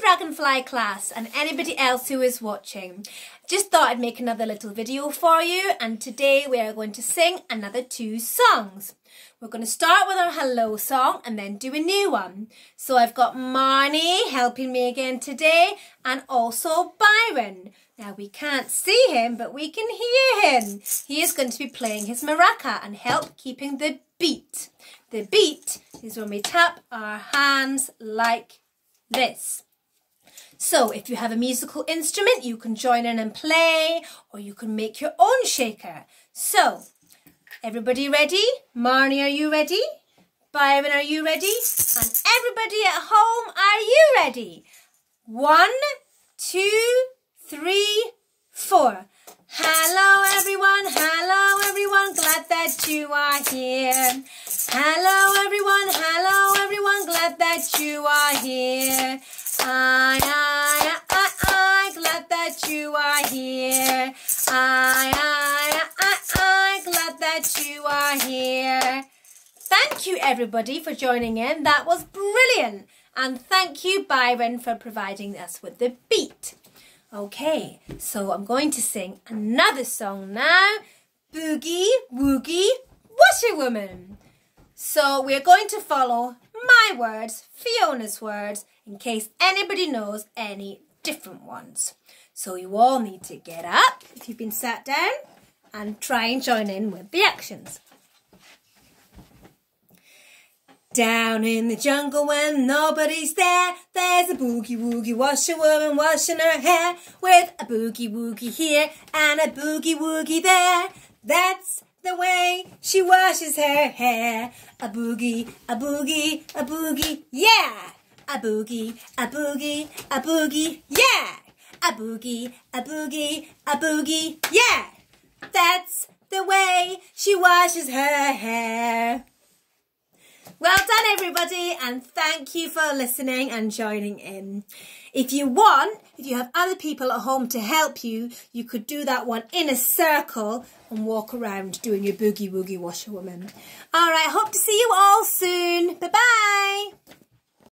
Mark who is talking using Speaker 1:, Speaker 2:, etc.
Speaker 1: Dragonfly class and anybody else who is watching. Just thought I'd make another little video for you and today we are going to sing another two songs. We're going to start with our hello song and then do a new one. So I've got Marnie helping me again today and also Byron. Now we can't see him but we can hear him. He is going to be playing his maraca and help keeping the beat. The beat is when we tap our hands like this. So if you have a musical instrument, you can join in and play, or you can make your own shaker. So, everybody ready? Marnie, are you ready? Byron, are you ready? And everybody at home, are you ready? One, two, three, four. Hello everyone, hello everyone, glad that you are here. Hello everyone, hello everyone, glad that you are here. I, I, I, I, glad that you are here. Thank you everybody for joining in. That was brilliant. And thank you Byron for providing us with the beat. Okay, so I'm going to sing another song now. Boogie Woogie Washerwoman. So we're going to follow my words, Fiona's words, in case anybody knows any different ones. So you all need to get up if you've been sat down and try and join in with the actions. Down in the jungle when nobody's there, there's a boogie woogie washerwoman washing her hair with a boogie woogie here and a boogie woogie there. That's the way she washes her hair. A boogie, a boogie, a boogie, yeah! A boogie, a boogie, a boogie, yeah! A boogie, a boogie, a boogie, yeah! That's the way she washes her hair. Well done everybody and thank you for listening and joining in. If you want, if you have other people at home to help you, you could do that one in a circle and walk around doing your boogie woogie washerwoman. Alright, hope to see you all soon. Bye bye.